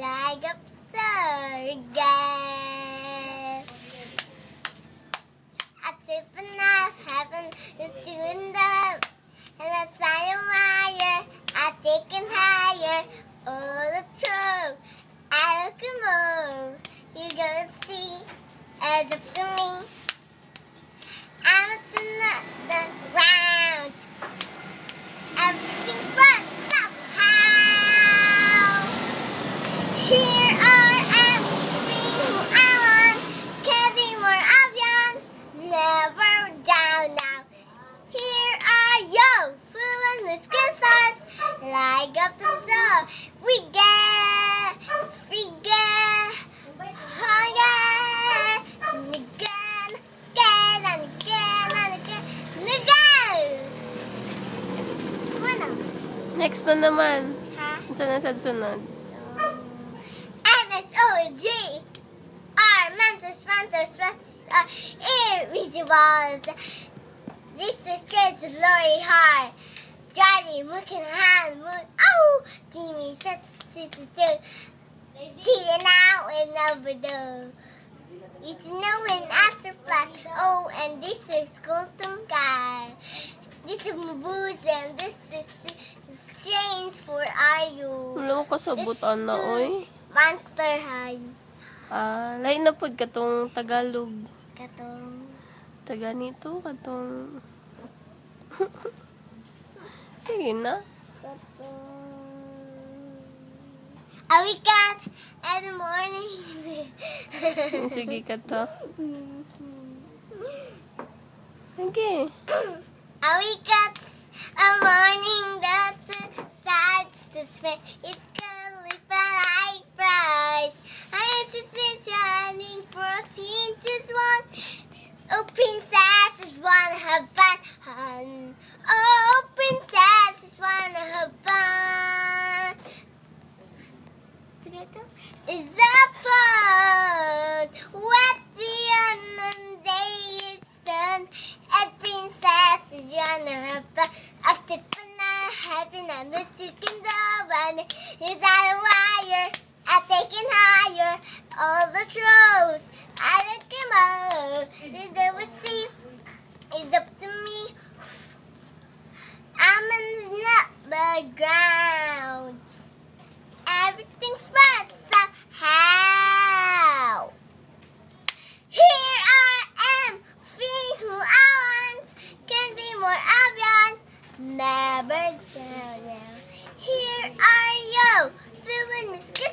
like a again. I tip enough heaven is doing the and let's sign wire. I taken higher all the truth. I look and move. You're gonna see as up to me. I'm up to the, the ground. Everything's but somehow. Here are everything I want. Can't be more obvious. Never down now. Here are your full and the skin stars. Like up the door. We get, we get. And again, again, and again, and again, and again. Next na naman. Ha? Saan na? MSOG are mentors, mentors, mentors are uh, irresistibles. This is Church Lori Hart. Johnny, looking hand, moon. Oh, Timmy, set to to to. Tina now and over the. It's no and after flash. Oh, and this is Golden Guy. This is Maboos and this is Strange for Are You. Wala kasabot, Ana, oy. Monster High. Ah, lain na pod katong Tagalog. Katong. Taga nito, katong... Sige na. A weekend and the morning. Sige ka to. Okay. A weekend, a morning princesses wanna have fun. Oh, princesses wanna have fun. Together is the fun. What the inundated sun and princesses wanna have fun. After fun, I'm the chicken dog. Is that a wire? I'm taking higher all the throws. I look tomorrow. Is that see? It's up to me. I'm in the ground. Everything's fine How? Here I am, being who I once can be more obvious. Never tell now. Here are you, feeling misguided.